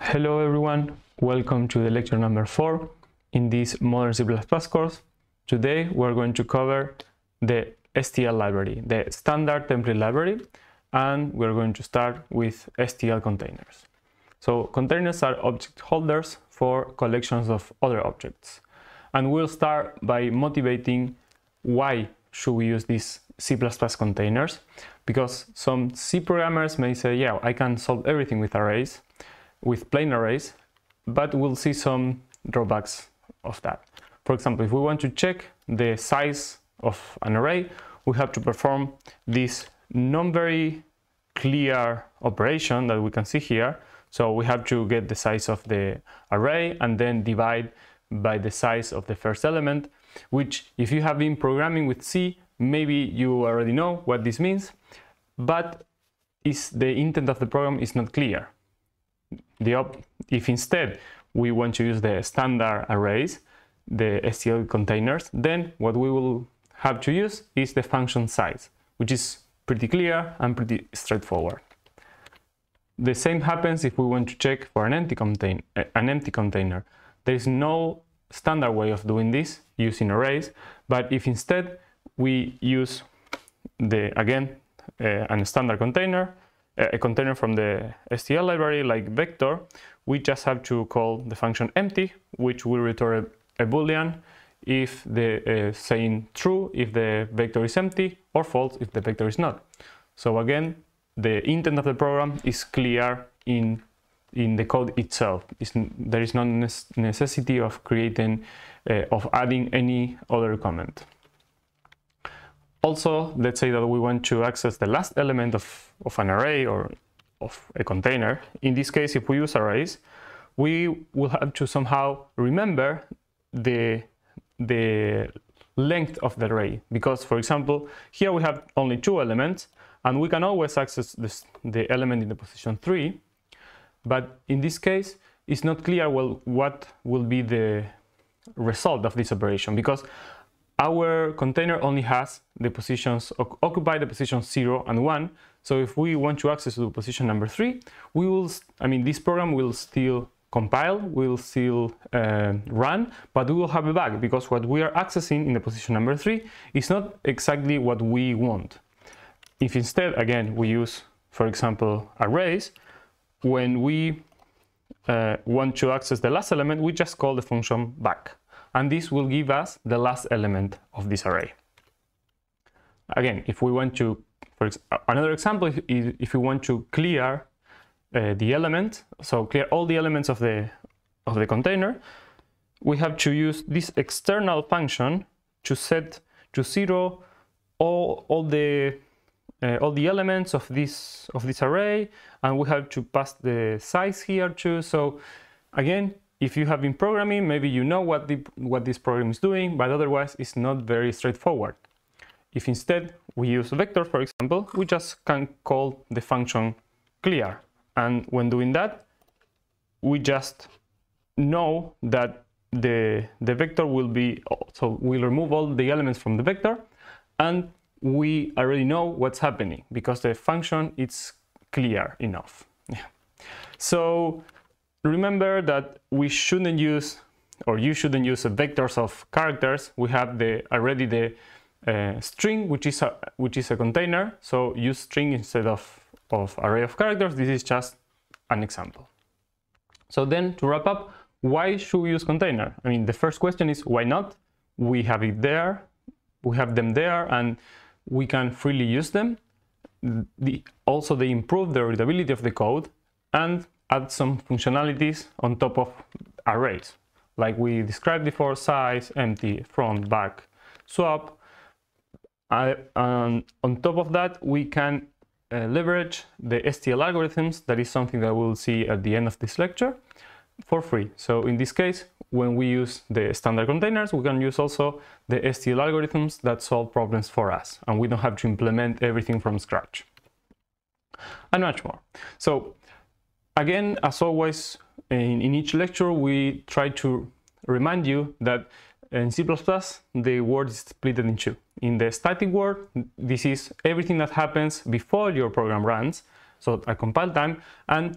Hello everyone, welcome to the lecture number 4 in this Modern C++ course. Today we're going to cover the STL library, the standard template library, and we're going to start with STL containers. So containers are object holders for collections of other objects. And we'll start by motivating why should we use these C++ containers because some C programmers may say, yeah, I can solve everything with arrays, with plain arrays, but we'll see some drawbacks of that. For example, if we want to check the size of an array, we have to perform this non very clear operation that we can see here. So we have to get the size of the array and then divide by the size of the first element, which if you have been programming with C, maybe you already know what this means, but is the intent of the program is not clear. The if instead we want to use the standard arrays, the STL containers, then what we will have to use is the function size, which is pretty clear and pretty straightforward. The same happens if we want to check for an empty, contain an empty container. There is no standard way of doing this using arrays, but if instead we use the again uh, a standard container, a container from the STL library like vector, we just have to call the function empty, which will return a, a boolean if the uh, saying true if the vector is empty or false if the vector is not. So again, the intent of the program is clear in in the code itself. It's, there is no necessity of creating uh, of adding any other comment. Also, let's say that we want to access the last element of, of an array or of a container. In this case, if we use arrays, we will have to somehow remember the, the length of the array. Because, for example, here we have only two elements, and we can always access this, the element in the position 3. But in this case, it's not clear well what will be the result of this operation because our container only has the positions occupy the positions 0 and 1 so if we want to access to position number 3 we will i mean this program will still compile will still uh, run but we will have a bug because what we are accessing in the position number 3 is not exactly what we want. If instead again we use for example arrays when we uh, want to access the last element we just call the function back and this will give us the last element of this array. Again, if we want to, for ex another example, if, if we want to clear uh, the element, so clear all the elements of the of the container, we have to use this external function to set to zero all all the uh, all the elements of this of this array, and we have to pass the size here too. So again, if you have been programming, maybe you know what, the, what this program is doing, but otherwise it's not very straightforward. If instead we use vectors, for example, we just can call the function clear. And when doing that, we just know that the, the vector will be, so we'll remove all the elements from the vector, and we already know what's happening because the function is clear enough. Yeah. So remember that we shouldn't use or you shouldn't use vectors of characters. We have the already the uh, string, which is a which is a container. So use string instead of of array of characters. This is just an example. So then to wrap up, why should we use container? I mean, the first question is why not? We have it there, we have them there, and we can freely use them. The, also, they improve the readability of the code, and add some functionalities on top of arrays, like we described before, size, empty, front, back, swap. On top of that, we can uh, leverage the STL algorithms. That is something that we'll see at the end of this lecture for free. So in this case, when we use the standard containers, we can use also the STL algorithms that solve problems for us, and we don't have to implement everything from scratch and much more. So Again, as always, in, in each lecture, we try to remind you that in C++, the word is split in two. In the static word, this is everything that happens before your program runs, so at compile time, and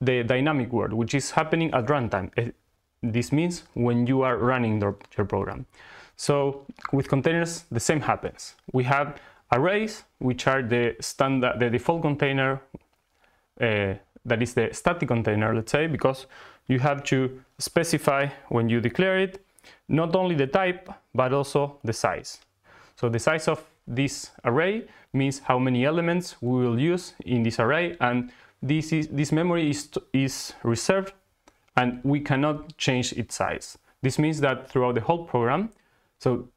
the dynamic word, which is happening at runtime. Eh, this means when you are running your program. So with containers, the same happens. We have arrays, which are the standard, the default container, uh, that is the static container, let's say, because you have to specify when you declare it, not only the type, but also the size. So the size of this array means how many elements we will use in this array, and this, is, this memory is, is reserved and we cannot change its size. This means that throughout the whole program, so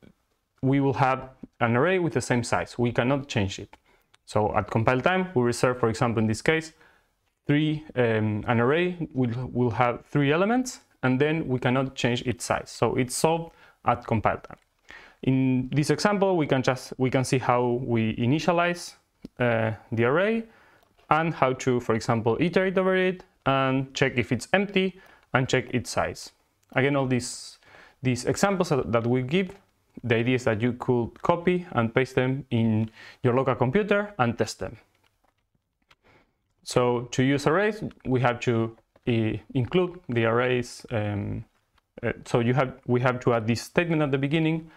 we will have an array with the same size. We cannot change it. So at compile time, we reserve, for example, in this case, three, um, an array will, will have three elements, and then we cannot change its size. So it's solved at compile time. In this example, we can just we can see how we initialize uh, the array and how to, for example, iterate over it and check if it's empty and check its size. Again, all these these examples that we give, the idea is that you could copy and paste them in your local computer and test them. So to use arrays, we have to uh, include the arrays. Um, uh, so you have we have to add this statement at the beginning.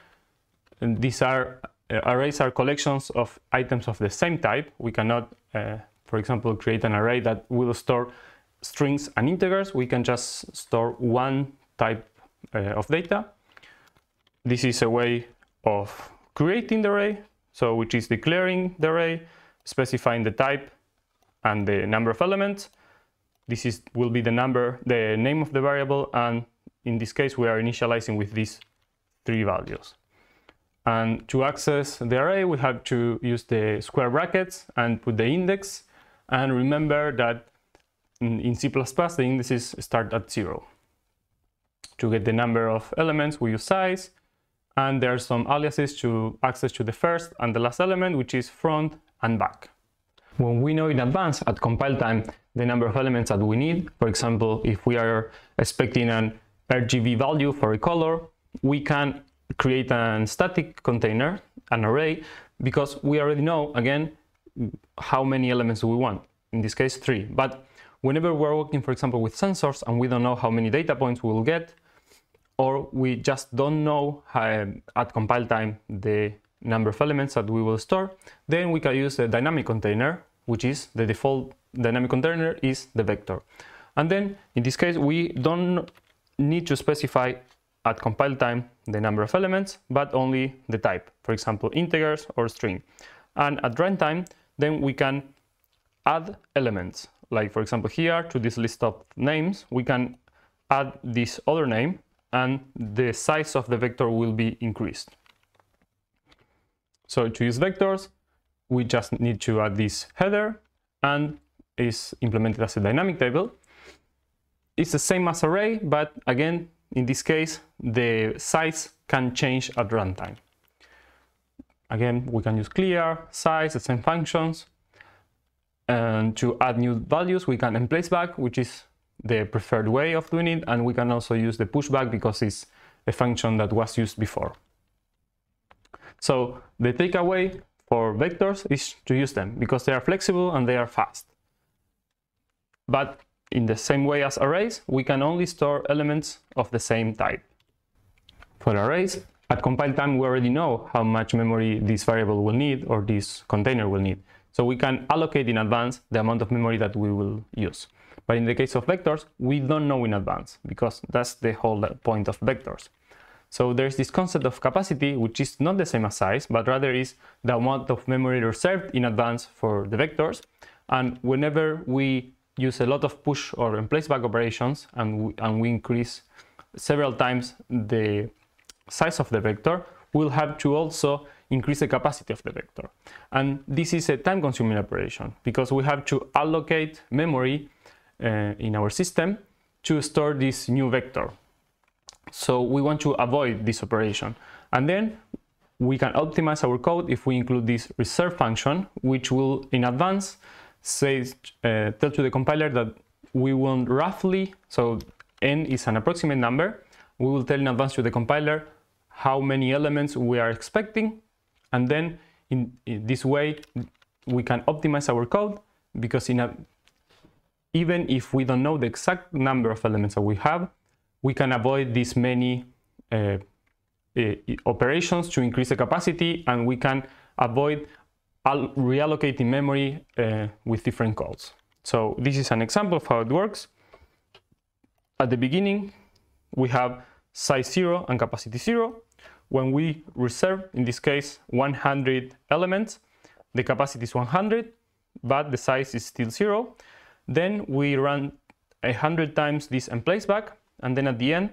And these are uh, arrays are collections of items of the same type. We cannot, uh, for example, create an array that will store strings and integers. We can just store one type uh, of data. This is a way of creating the array, so which is declaring the array, specifying the type and the number of elements. This is will be the number, the name of the variable, and in this case we are initializing with these three values. And to access the array, we have to use the square brackets and put the index. And remember that in C++, the indices start at zero. To get the number of elements, we use size, and there are some aliases to access to the first and the last element, which is front and back. When we know in advance at compile time the number of elements that we need, for example, if we are expecting an RGB value for a color, we can create a static container, an array, because we already know, again, how many elements we want. In this case, three. But whenever we're working, for example, with sensors and we don't know how many data points we will get, or we just don't know how, at compile time the number of elements that we will store, then we can use the dynamic container, which is the default dynamic container is the vector. And then in this case, we don't need to specify at compile time the number of elements, but only the type, for example, integers or string. And at runtime, then we can add elements. Like for example here, to this list of names, we can add this other name and the size of the vector will be increased. So to use vectors, we just need to add this header and is implemented as a dynamic table. It's the same as array, but again, in this case, the size can change at runtime. Again, we can use clear, size, the same functions. And to add new values, we can emplace back, which is the preferred way of doing it. And we can also use the pushback because it's a function that was used before. So the takeaway for vectors is to use them because they are flexible and they are fast. But in the same way as arrays, we can only store elements of the same type. For arrays, at compile time, we already know how much memory this variable will need or this container will need. So we can allocate in advance the amount of memory that we will use. But in the case of vectors, we don't know in advance because that's the whole point of vectors. So there's this concept of capacity, which is not the same as size, but rather is the amount of memory reserved in advance for the vectors. And whenever we use a lot of push or emplace back operations and we, and we increase several times the size of the vector, we'll have to also increase the capacity of the vector. And this is a time consuming operation because we have to allocate memory uh, in our system to store this new vector. So we want to avoid this operation. And then we can optimize our code if we include this reserve function, which will in advance say, uh, tell to the compiler that we want roughly, so n is an approximate number, we will tell in advance to the compiler how many elements we are expecting, and then in, in this way we can optimize our code because a even if we don't know the exact number of elements that we have, we can avoid these many uh, uh, operations to increase the capacity and we can avoid reallocating memory uh, with different calls. So this is an example of how it works. At the beginning, we have size 0 and capacity 0. When we reserve, in this case, 100 elements, the capacity is 100, but the size is still 0. Then we run 100 times this emplace back, and then at the end,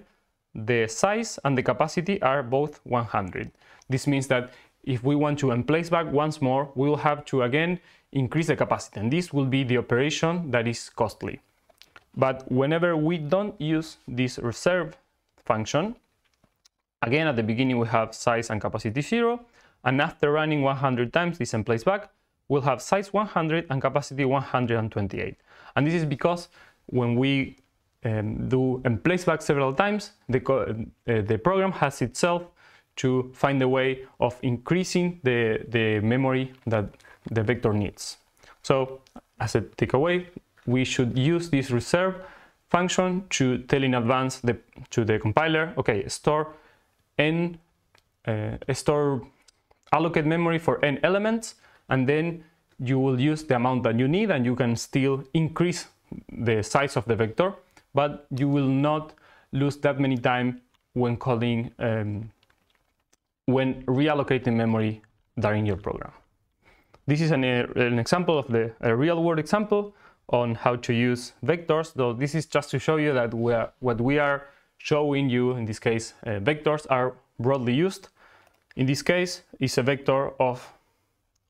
the size and the capacity are both 100. This means that if we want to emplace back once more, we will have to again increase the capacity, and this will be the operation that is costly. But whenever we don't use this reserve function, again at the beginning we have size and capacity 0, and after running 100 times this emplace back, we'll have size 100 and capacity 128. And this is because when we um, do emplace back several times, the, uh, the program has itself to find a way of increasing the, the memory that the vector needs. So as a takeaway, we should use this reserve function to tell in advance the, to the compiler, okay, store n, uh, store allocate memory for n elements, and then you will use the amount that you need and you can still increase the size of the vector, but you will not lose that many time when calling, um, when reallocating memory during your program. This is an, an example of the real world example on how to use vectors, though this is just to show you that we are, what we are showing you, in this case, uh, vectors are broadly used. In this case, is a vector of,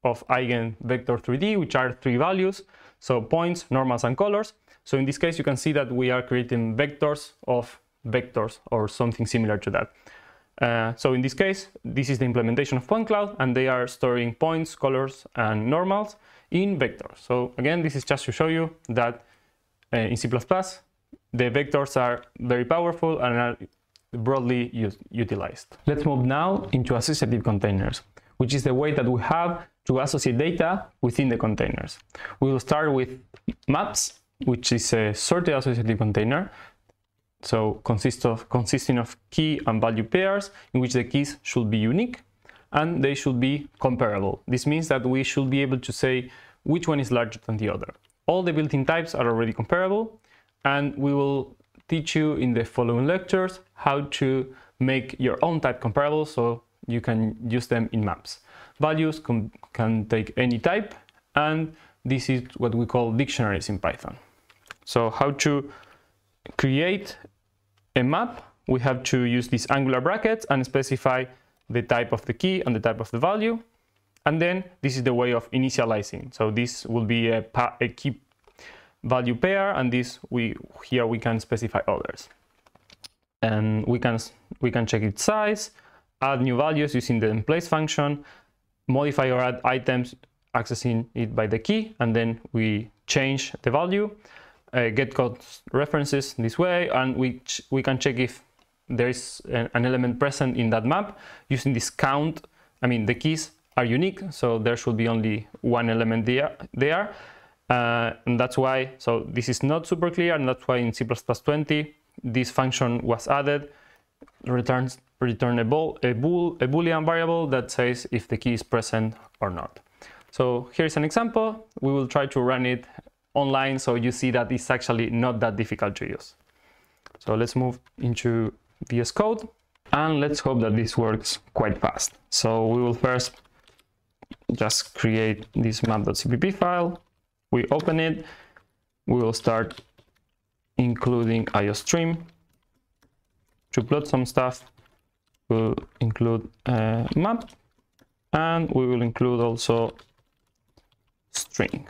of eigenvector 3D, which are three values, so points, normals, and colors. So in this case, you can see that we are creating vectors of vectors or something similar to that. Uh, so in this case, this is the implementation of point cloud and they are storing points, colors, and normals in vectors. So again, this is just to show you that uh, in C++, the vectors are very powerful and are broadly utilized. Let's move now into associative containers, which is the way that we have to associate data within the containers. We will start with maps, which is a sorted associative container. So consists of, consisting of key and value pairs in which the keys should be unique and they should be comparable. This means that we should be able to say which one is larger than the other. All the built-in types are already comparable and we will teach you in the following lectures how to make your own type comparable so you can use them in maps. Values can, can take any type and this is what we call dictionaries in Python. So how to create a map, we have to use these angular brackets and specify the type of the key and the type of the value. And then this is the way of initializing. So this will be a, a key value pair, and this we here we can specify others. And we can we can check its size, add new values using the emplace function, modify or add items accessing it by the key, and then we change the value, uh, get code references this way, and we we can check if there is an element present in that map using this count. I mean, the keys are unique, so there should be only one element there. there. Uh, and that's why, so this is not super clear, and that's why in C++20 this function was added, returns return a, bool, a, bool, a boolean variable that says if the key is present or not. So here's an example. We will try to run it online so you see that it's actually not that difficult to use. So let's move into VS Code and let's hope that this works quite fast. So we will first just create this map.cpp file. We open it. We will start including IOStream to plot some stuff. We'll include a map and we will include also string.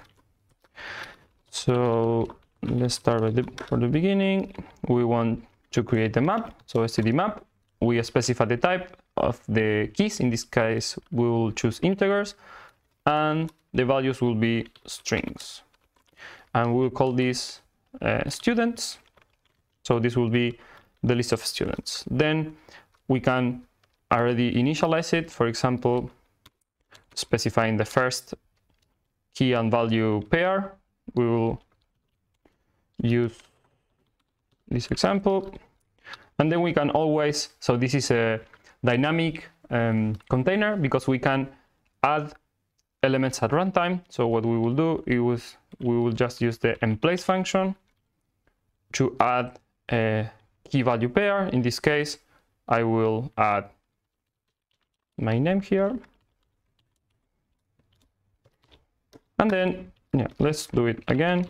So let's start with the, for the beginning. We want to create the map. So std map, we specify the type of the keys. In this case, we will choose integers and the values will be strings. And we'll call these uh, students. So this will be the list of students. Then we can already initialize it. For example, specifying the first key and value pair, we will use this example. And then we can always, so this is a dynamic um, container because we can add elements at runtime. So what we will do is we will just use the emplace function to add a key value pair. In this case, I will add my name here. And then, yeah, let's do it again.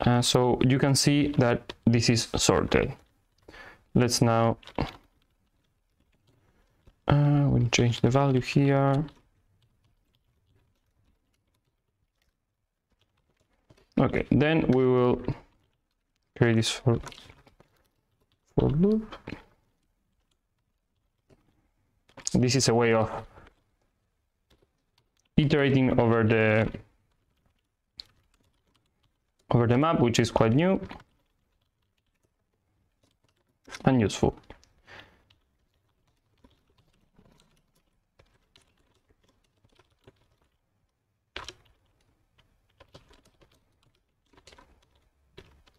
Uh, so you can see that this is sorted. Let's now uh, we'll change the value here. Okay, then we will create this for for loop. This is a way of iterating over the over the map, which is quite new and useful.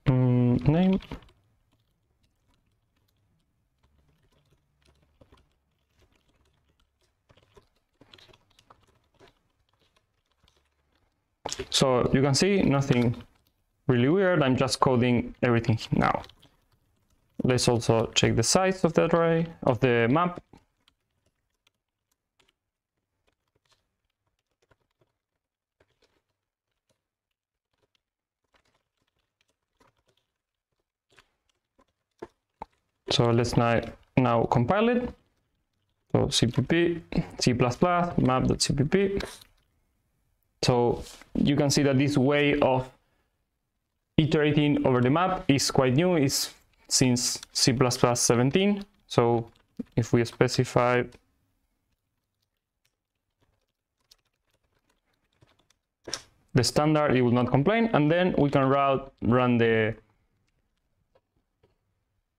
Mm, name. So you can see nothing really weird. I'm just coding everything now. Let's also check the size of the array of the map. So let's now, now compile it. So cpp, c++, map.cpp. So you can see that this way of iterating over the map is quite new. It's since C++ 17. So if we specify the standard, it will not complain. And then we can route, run the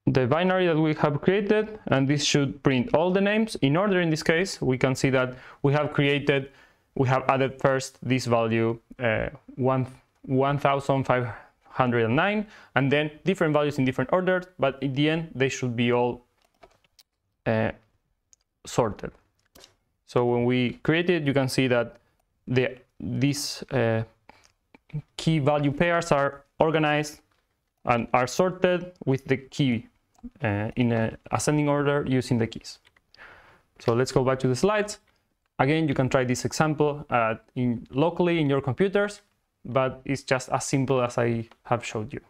the binary that we have created, and this should print all the names in order. In this case, we can see that we have created, we have added first this value uh, 1, 1,500 109 and then different values in different orders but in the end they should be all uh, sorted. So when we create it you can see that the these uh, key value pairs are organized and are sorted with the key uh, in an ascending order using the keys. So let's go back to the slides again you can try this example uh, in locally in your computers but it's just as simple as I have showed you.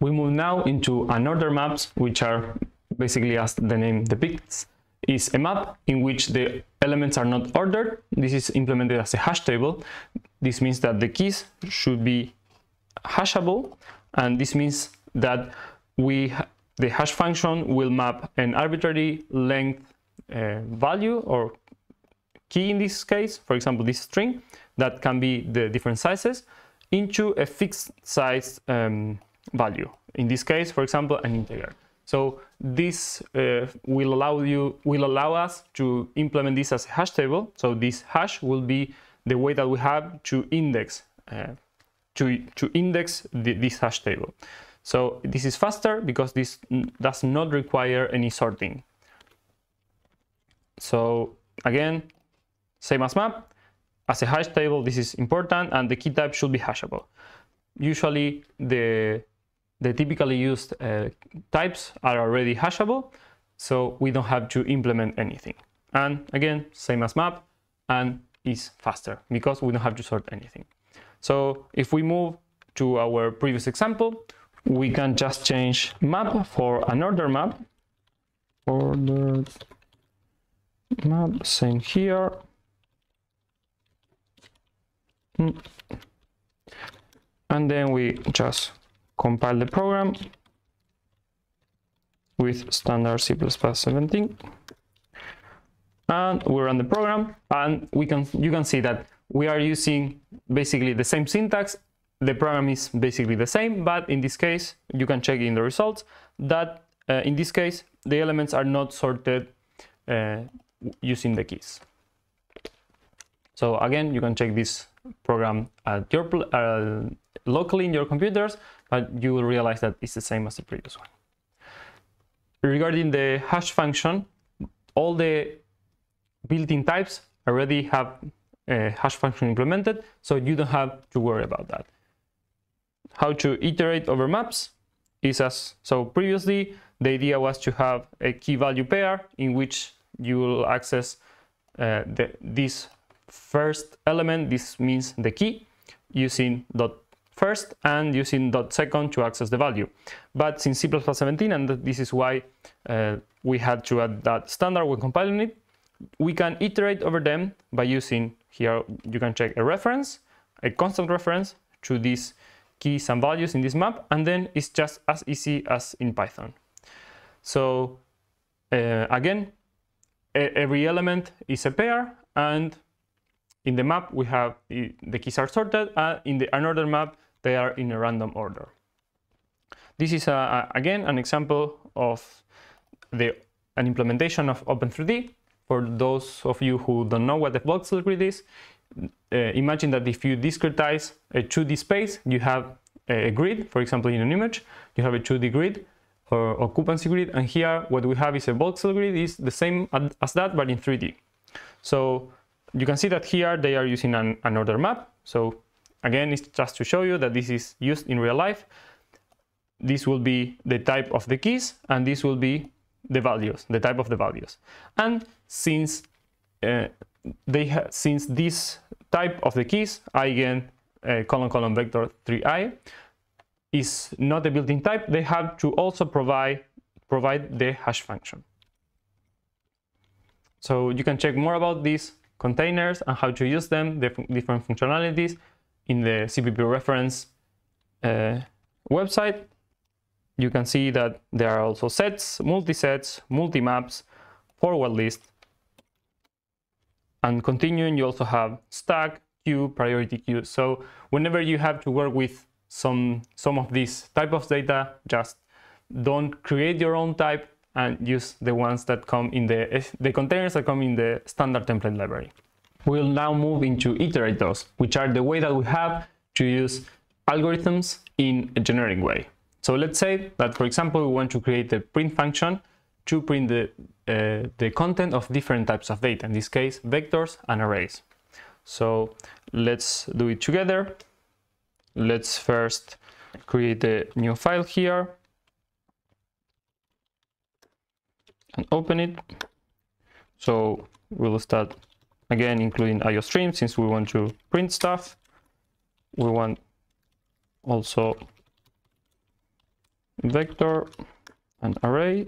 We move now into unordered maps, which are basically as the name depicts, is a map in which the elements are not ordered. This is implemented as a hash table. This means that the keys should be hashable, and this means that we the hash function will map an arbitrary length uh, value or key in this case, for example, this string, that can be the different sizes, into a fixed size um, value. In this case, for example, an integer. So this uh, will allow you will allow us to implement this as a hash table. So this hash will be the way that we have to index uh, to to index the, this hash table. So this is faster because this does not require any sorting. So again, same as map. As a hash table, this is important, and the key type should be hashable. Usually, the, the typically used uh, types are already hashable, so we don't have to implement anything. And again, same as map, and is faster because we don't have to sort anything. So if we move to our previous example, we can just change map for unordered map. Ordered map, same here. Mm. And then we just compile the program with standard C++ 17 and we run the program and we can you can see that we are using basically the same syntax. The program is basically the same but in this case you can check in the results that uh, in this case the elements are not sorted uh, using the keys. So again, you can check this program at your uh, locally in your computers, but you will realize that it's the same as the previous one. Regarding the hash function, all the built-in types already have a hash function implemented, so you don't have to worry about that. How to iterate over maps is as so previously the idea was to have a key value pair in which you will access uh, the, this first element, this means the key, using dot first and using dot second to access the value. But since C++17, and this is why uh, we had to add that standard when compiling it, we can iterate over them by using here, you can check a reference, a constant reference to these keys and values in this map, and then it's just as easy as in Python. So uh, again, every element is a pair, and in the map we have the keys are sorted, and in the unordered map they are in a random order. This is a, again an example of the an implementation of Open3D. For those of you who don't know what the voxel grid is, uh, imagine that if you discretize a 2D space, you have a grid, for example, in an image, you have a 2D grid or occupancy grid, and here what we have is a voxel grid, is the same as that, but in 3D. So you can see that here they are using an, an order map. So again, it's just to show you that this is used in real life. This will be the type of the keys, and this will be the values, the type of the values. And since uh, they since this type of the keys, eigen uh, colon colon vector 3i, is not a built-in type, they have to also provide provide the hash function. So you can check more about these containers and how to use them, the different functionalities in the CPP reference uh, website you can see that there are also sets, multi-sets, multi-maps, forward list. And continuing, you also have stack, queue, priority queue. So whenever you have to work with some, some of these type of data, just don't create your own type and use the ones that come in the, the containers that come in the standard template library. We'll now move into iterators, which are the way that we have to use algorithms in a generic way. So let's say that, for example, we want to create a print function to print the, uh, the content of different types of data, in this case, vectors and arrays. So let's do it together. Let's first create a new file here and open it. So we'll start again including IOStream since we want to print stuff. We want also vector and array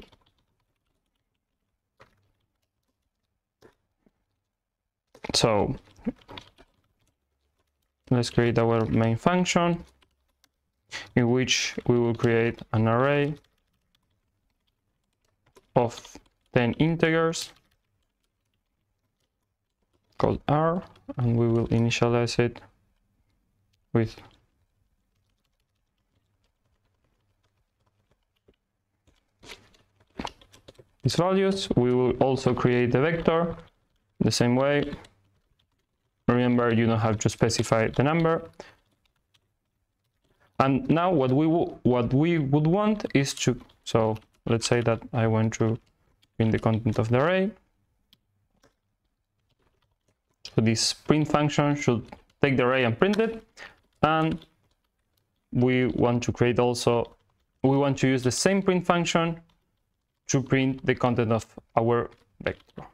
so let's create our main function in which we will create an array of 10 integers called r and we will initialize it with these values. We will also create a vector the same way. Remember, you don't have to specify the number. And now what we what we would want is to so let's say that I want to print the content of the array. So this print function should take the array and print it. And we want to create also we want to use the same print function to print the content of our vector.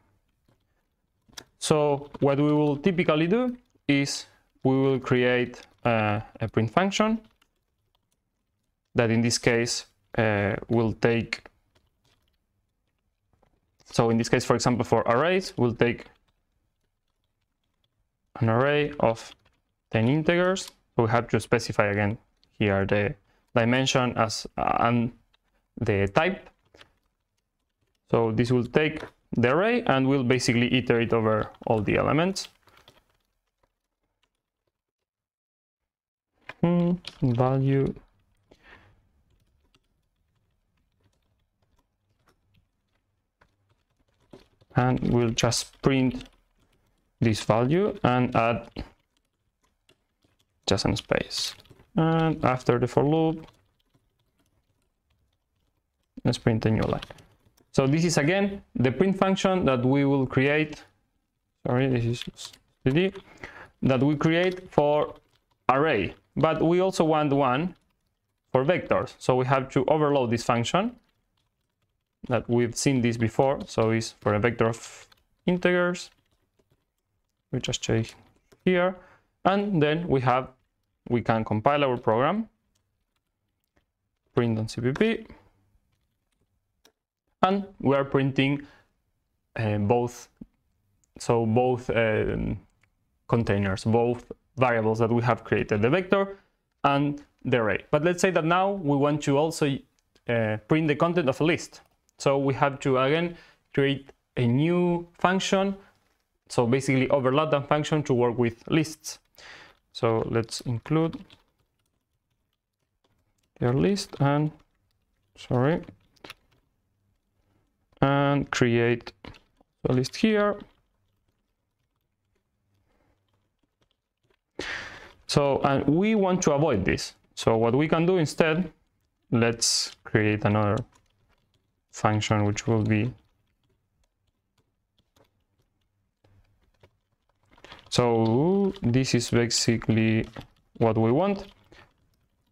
So what we will typically do is we will create uh, a print function that in this case uh, will take so in this case for example for arrays we'll take an array of 10 integers we have to specify again here the dimension as uh, and the type so this will take the array and will basically iterate over all the elements. Hmm, value and we'll just print this value and add just some space. And after the for loop, let's print a new line. So this is again the print function that we will create. Sorry, this is cd that we create for array, but we also want one for vectors. So we have to overload this function that we've seen this before. So it's for a vector of integers. We just check here, and then we have we can compile our program, print on CPP, and we are printing uh, both so both um, containers both variables that we have created the vector and the array. But let's say that now we want to also uh, print the content of a list so we have to again create a new function so basically overload that function to work with lists so let's include your list and sorry and create a list here. So and we want to avoid this. So what we can do instead, let's create another function which will be so this is basically what we want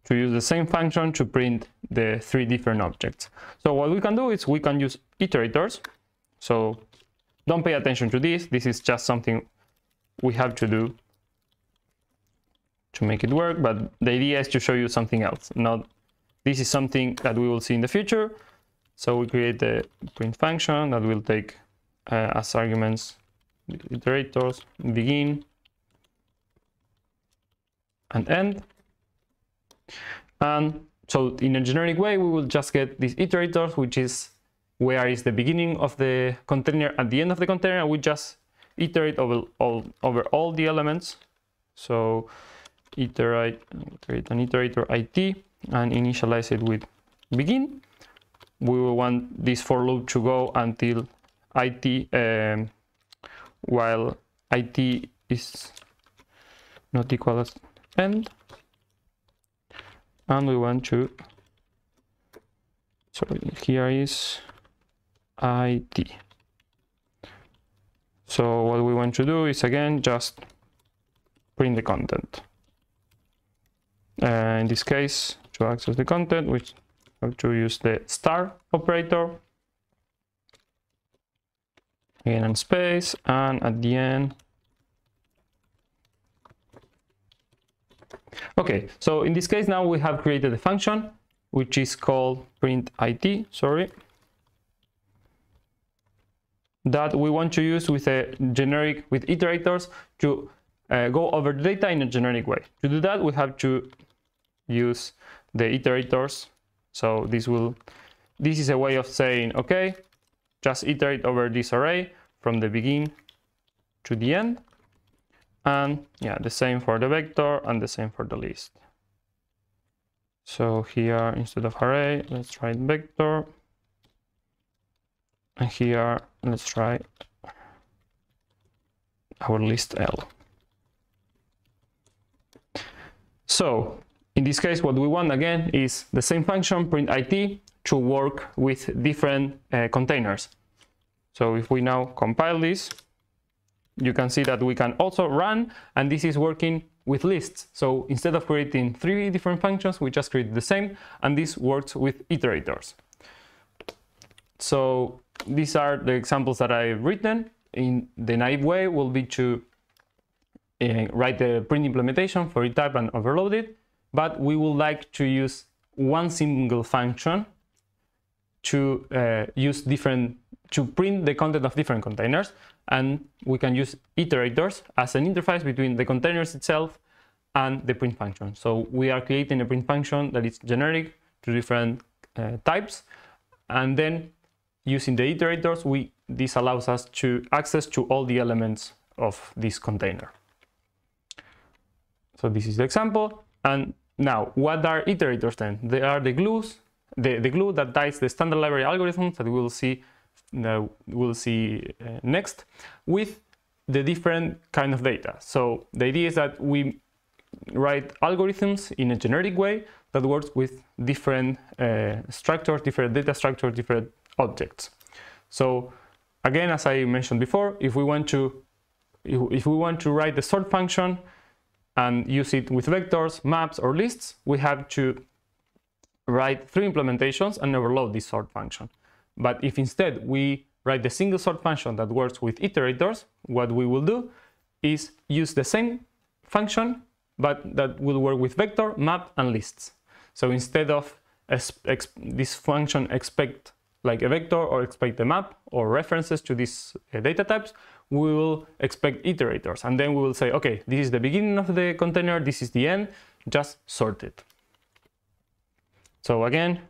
to use the same function to print the three different objects. So what we can do is we can use iterators. So don't pay attention to this. This is just something we have to do to make it work. But the idea is to show you something else. Not this is something that we will see in the future. So we create the print function that will take uh, as arguments iterators begin and end and so in a generic way, we will just get these iterators, which is where is the beginning of the container at the end of the container, we just iterate over all, over all the elements. So iterate, create an iterator it and initialize it with begin. We will want this for loop to go until it, um, while it is not equal as end and we want to so here is it so what we want to do is again just print the content. Uh, in this case to access the content we have to use the star operator again in space and at the end Okay, so in this case now we have created a function which is called print it, sorry, that we want to use with a generic, with iterators to uh, go over the data in a generic way. To do that, we have to use the iterators. So this will, this is a way of saying, okay, just iterate over this array from the begin to the end. And yeah the same for the vector and the same for the list. So here instead of array let's write vector. And here let's try our list L. So in this case what we want again is the same function print it to work with different uh, containers so if we now compile this you can see that we can also run, and this is working with lists. So instead of creating three different functions, we just create the same, and this works with iterators. So these are the examples that I've written. In the naive way will be to uh, write the print implementation for each type and overload it, but we would like to use one single function to uh, use different to print the content of different containers and we can use iterators as an interface between the containers itself and the print function. So we are creating a print function that is generic to different uh, types and then using the iterators we this allows us to access to all the elements of this container. So this is the example and now what are iterators then? They are the glues, the, the glue that ties the standard library algorithms that we will see we'll see uh, next with the different kind of data. So the idea is that we write algorithms in a generic way that works with different uh, structures, different data structures, different objects. So again, as I mentioned before, if we want to if we want to write the sort function and use it with vectors, maps, or lists, we have to write three implementations and overload this sort function. But if instead we write the single sort function that works with iterators, what we will do is use the same function, but that will work with vector, map, and lists. So instead of this function expect like a vector or expect a map or references to these uh, data types, we will expect iterators. And then we will say, okay, this is the beginning of the container, this is the end, just sort it. So again,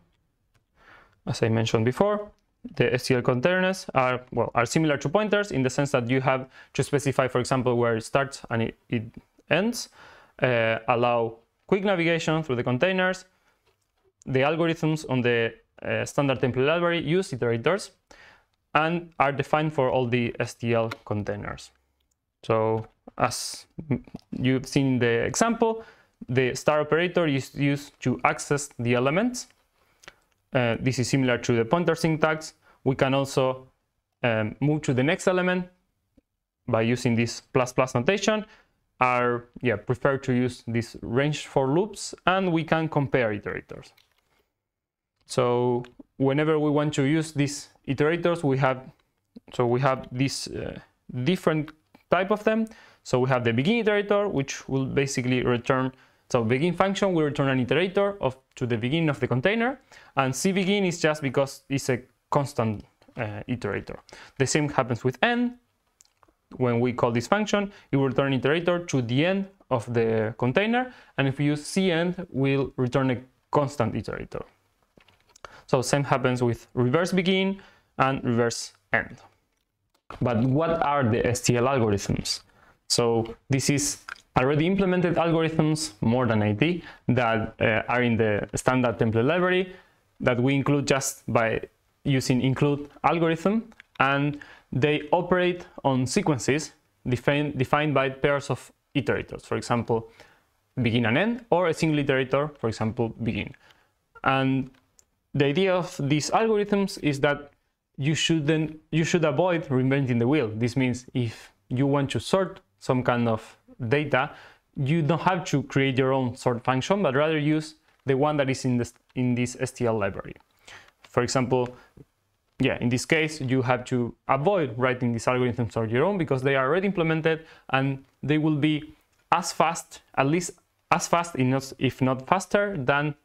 as I mentioned before, the STL containers are well are similar to pointers in the sense that you have to specify, for example, where it starts and it, it ends, uh, allow quick navigation through the containers. The algorithms on the uh, standard template library use iterators and are defined for all the STL containers. So as you've seen in the example, the star operator is used to access the elements. Uh, this is similar to the pointer syntax. We can also um, move to the next element by using this plus plus notation. Are yeah prefer to use this range for loops, and we can compare iterators. So whenever we want to use these iterators, we have so we have this uh, different type of them. So we have the begin iterator, which will basically return so begin function will return an iterator of to the beginning of the container, and cbegin is just because it's a constant uh, iterator. The same happens with end. When we call this function, it will return iterator to the end of the container, and if we use cend, we'll return a constant iterator. So same happens with reverse begin and reverse end. But what are the STL algorithms? So this is already implemented algorithms, more than 80, that uh, are in the standard template library that we include just by using include algorithm and they operate on sequences defined, defined by pairs of iterators, for example, begin and end, or a single iterator, for example, begin. And the idea of these algorithms is that you shouldn't you should avoid reinventing the wheel. This means if you want to sort some kind of data, you don't have to create your own sort function, but rather use the one that is in this, in this STL library. For example, yeah, in this case, you have to avoid writing these algorithms on your own because they are already implemented and they will be as fast, at least as fast, if not faster, than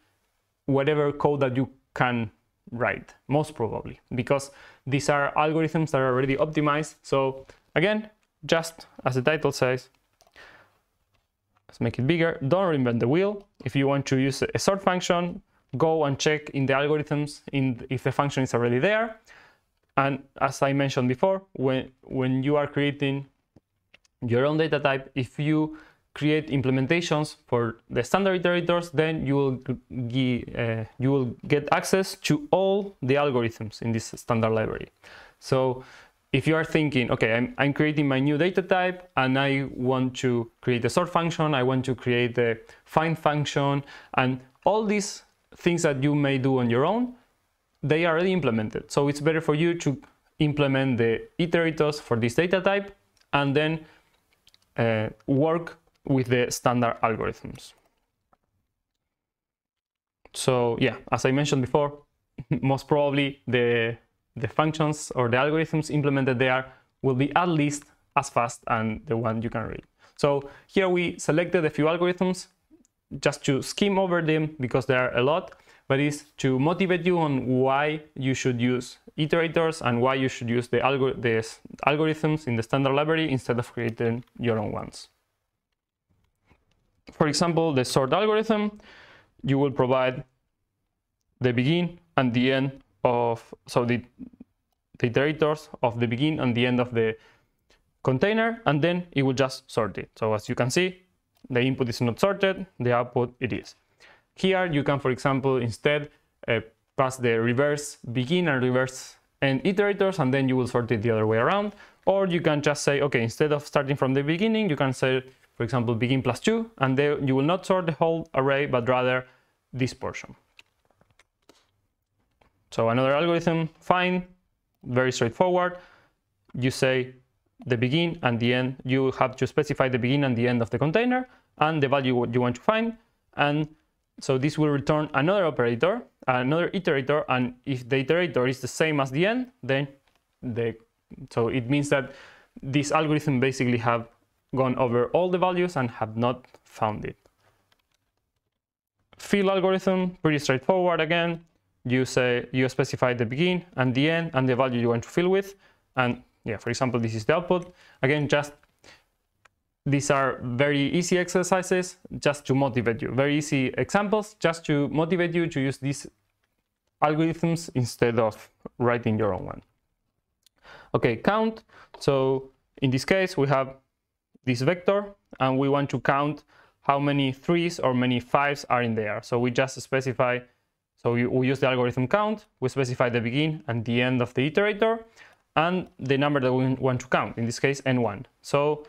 whatever code that you can write, most probably, because these are algorithms that are already optimized. So again, just as the title says, let's make it bigger. Don't reinvent the wheel. If you want to use a sort function, go and check in the algorithms in if the function is already there. And as I mentioned before, when, when you are creating your own data type, if you create implementations for the standard iterators, then you will, uh, you will get access to all the algorithms in this standard library. So if you are thinking, okay, I'm, I'm, creating my new data type and I want to create a sort function, I want to create the find function, and all these things that you may do on your own, they are already implemented. So it's better for you to implement the iterators for this data type and then uh, work with the standard algorithms. So yeah, as I mentioned before, most probably the the functions or the algorithms implemented there will be at least as fast and the one you can read. So here we selected a few algorithms just to skim over them because there are a lot, but it's to motivate you on why you should use iterators and why you should use the, algor the algorithms in the standard library instead of creating your own ones. For example, the sort algorithm, you will provide the begin and the end of so the, the iterators of the begin and the end of the container, and then it will just sort it. So as you can see, the input is not sorted, the output it is. Here you can, for example, instead uh, pass the reverse begin and reverse end iterators, and then you will sort it the other way around. Or you can just say, okay, instead of starting from the beginning, you can say, for example, begin plus 2, and then you will not sort the whole array, but rather this portion. So another algorithm, find, very straightforward. You say the begin and the end. You have to specify the begin and the end of the container and the value you want to find. And so this will return another operator, another iterator, and if the iterator is the same as the end, then the so it means that this algorithm basically have gone over all the values and have not found it. Fill algorithm, pretty straightforward again. You say you specify the begin and the end and the value you want to fill with. And yeah, for example, this is the output. Again, just these are very easy exercises just to motivate you. Very easy examples just to motivate you to use these algorithms instead of writing your own one. Okay, count. So in this case, we have this vector and we want to count how many threes or many fives are in there. So we just specify, so we, use the algorithm count, we specify the begin and the end of the iterator and the number that we want to count, in this case n1. So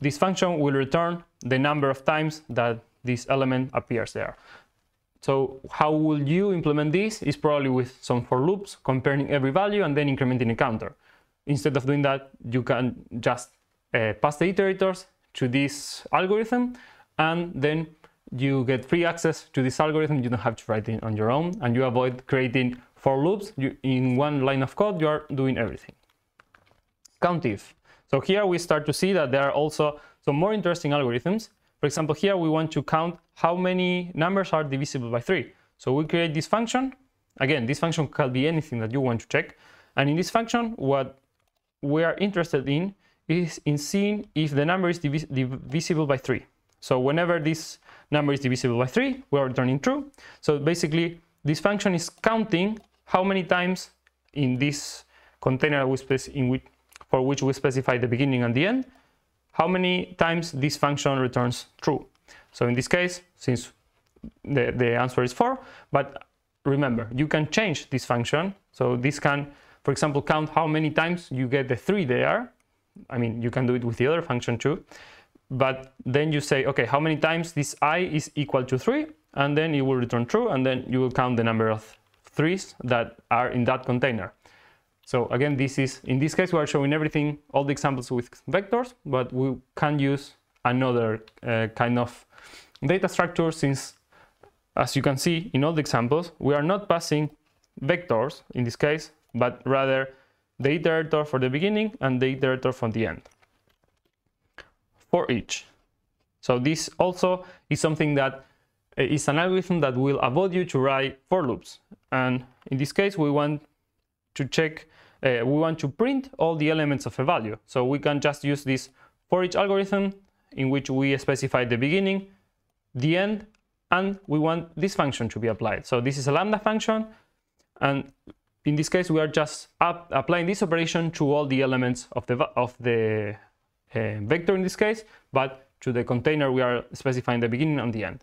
this function will return the number of times that this element appears there. So how will you implement this is probably with some for loops, comparing every value and then incrementing a counter. Instead of doing that, you can just uh, pass the iterators to this algorithm and then you get free access to this algorithm. You don't have to write it on your own and you avoid creating for loops. You, in one line of code, you are doing everything. COUNTIF. So here we start to see that there are also some more interesting algorithms. For example, here we want to count how many numbers are divisible by 3. So we create this function. Again, this function can be anything that you want to check. And in this function, what we are interested in is in seeing if the number is divis divisible by 3. So whenever this number is divisible by 3, we are returning true. So basically, this function is counting how many times in this container in which, for which we specify the beginning and the end, how many times this function returns true. So in this case, since the, the answer is 4, but remember, you can change this function. So this can for example, count how many times you get the 3 there. I mean, you can do it with the other function too. But then you say, okay, how many times this i is equal to 3? And then it will return true, and then you will count the number of 3's that are in that container. So again, this is, in this case, we are showing everything, all the examples with vectors, but we can use another uh, kind of data structure since, as you can see in all the examples, we are not passing vectors, in this case, but rather the iterator for the beginning and the iterator from the end for each. So this also is something that uh, an algorithm that will avoid you to write for loops. And in this case, we want to check, uh, we want to print all the elements of a value. So we can just use this for each algorithm in which we specify the beginning, the end, and we want this function to be applied. So this is a lambda function, and in this case, we are just up, applying this operation to all the elements of the, of the uh, vector in this case, but to the container we are specifying the beginning and the end.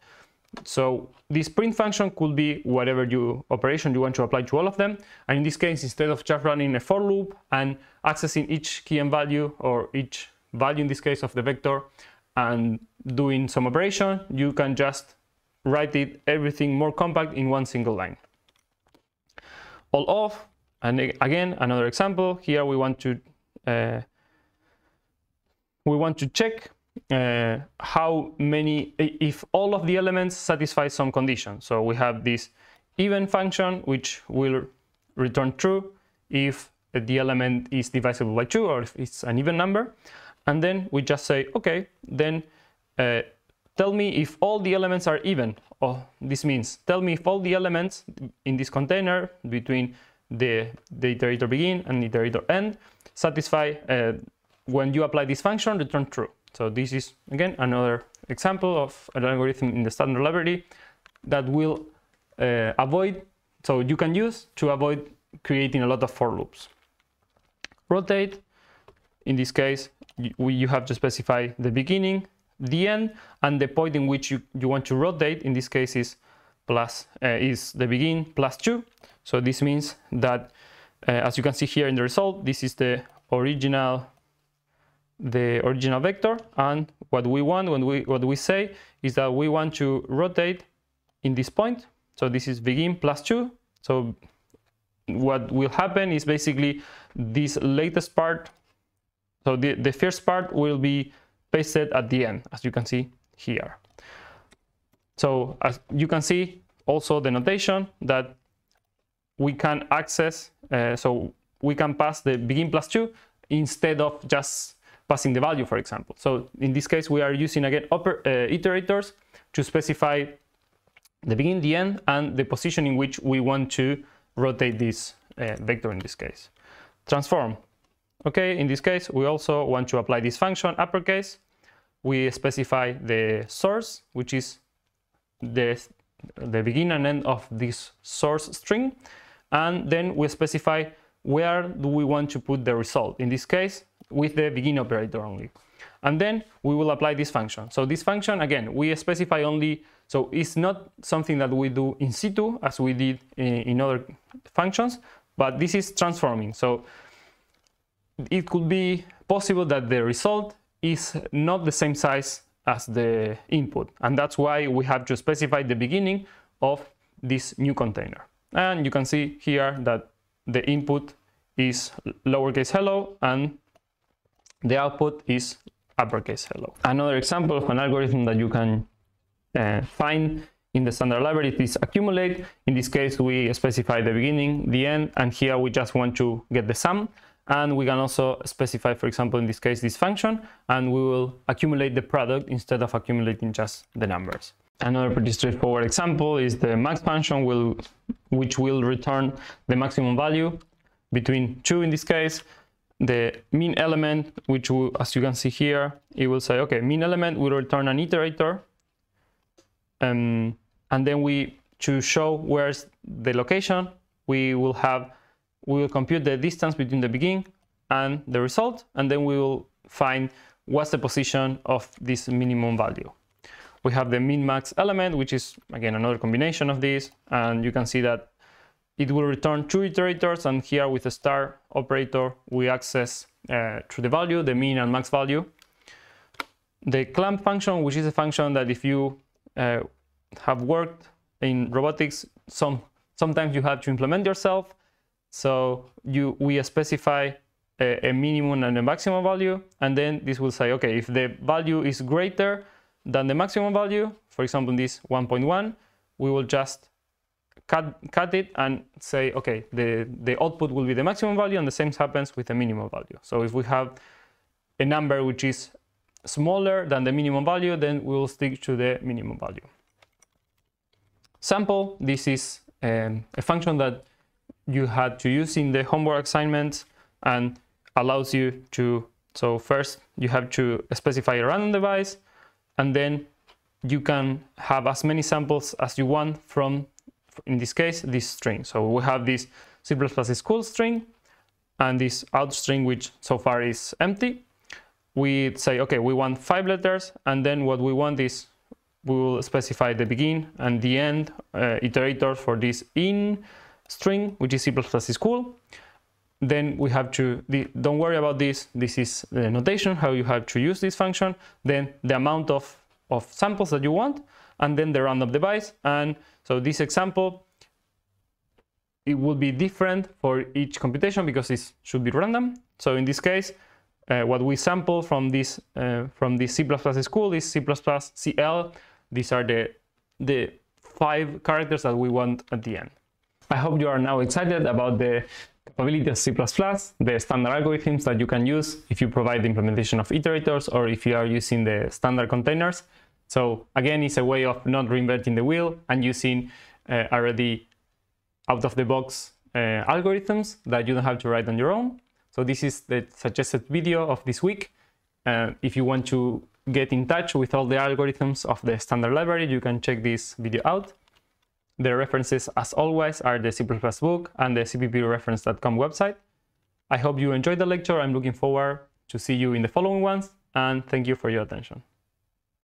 So this print function could be whatever you operation you want to apply to all of them. And in this case, instead of just running a for loop and accessing each key and value or each value in this case of the vector and doing some operation, you can just write it everything more compact in one single line all off. And again, another example. Here we want to uh, we want to check uh, how many if all of the elements satisfy some condition. So we have this even function which will return true if the element is divisible by 2 or if it's an even number. And then we just say, okay, then uh, tell me if all the elements are even. Oh, this means tell me if all the elements in this container between the, the iterator begin and iterator end satisfy uh, when you apply this function return true. So this is again another example of an algorithm in the standard library that will uh, avoid, so you can use to avoid creating a lot of for loops. Rotate, in this case, you, you have to specify the beginning, the end and the point in which you, you want to rotate in this case is plus uh, is the begin plus 2 so this means that uh, as you can see here in the result this is the original the original vector and what we want when we what we say is that we want to rotate in this point. So this is begin plus 2 so what will happen is basically this latest part so the, the first part will be pasted at the end as you can see here so as you can see also the notation that we can access uh, so we can pass the begin plus 2 instead of just passing the value, for example. So in this case, we are using again upper, uh, iterators to specify the begin, the end, and the position in which we want to rotate this uh, vector in this case. Transform. Okay, in this case, we also want to apply this function, uppercase. We specify the source, which is the, the begin and end of this source string. And then we specify where do we want to put the result. In this case, with the begin operator only. And then we will apply this function. So this function, again, we specify only, so it's not something that we do in situ as we did in, in other functions, but this is transforming. So it could be possible that the result is not the same size as the input. And that's why we have to specify the beginning of this new container. And you can see here that the input is lowercase hello and the output is uppercase hello. Another example of an algorithm that you can uh, find in the standard library is accumulate. In this case, we specify the beginning, the end, and here we just want to get the sum. And we can also specify, for example, in this case, this function, and we will accumulate the product instead of accumulating just the numbers. Another pretty straightforward example is the max function, will, which will return the maximum value between two in this case, the min element, which will, as you can see here, it will say, okay, min element will return an iterator. Um, and then we, to show where's the location, we will have, we will compute the distance between the beginning and the result, and then we will find what's the position of this minimum value. We have the min-max element, which is, again, another combination of these, and you can see that it will return two iterators and here with the star operator we access uh, to the value, the min and max value. The clamp function, which is a function that if you uh, have worked in robotics, some sometimes you have to implement yourself. So you we specify a, a minimum and a maximum value, and then this will say, okay, if the value is greater than the maximum value, for example, this 1.1, we will just cut, cut it and say, okay, the, the output will be the maximum value and the same happens with the minimum value. So if we have a number which is smaller than the minimum value, then we will stick to the minimum value. Sample, this is um, a function that you had to use in the homework assignment and allows you to, so first you have to specify a random device and then you can have as many samples as you want from in this case, this string. So we have this C++ school string and this out string, which so far is empty. We say, okay, we want five letters, and then what we want is we will specify the begin and the end uh, iterator for this in string, which is C++ school. Then we have to, the, don't worry about this, this is the notation, how you have to use this function, then the amount of, of samples that you want, and then the random device. And so this example, it will be different for each computation because it should be random. So in this case, uh, what we sample from this uh, from this C++ school is C++ CL. These are the the five characters that we want at the end. I hope you are now excited about the capability of C++, the standard algorithms that you can use if you provide the implementation of iterators or if you are using the standard containers. So again, it's a way of not reinventing the wheel and using uh, already out-of-the-box uh, algorithms that you don't have to write on your own. So this is the suggested video of this week. Uh, if you want to get in touch with all the algorithms of the standard library, you can check this video out. The references, as always, are the C++ book and the cppreference.com website. I hope you enjoyed the lecture. I'm looking forward to see you in the following ones, and thank you for your attention.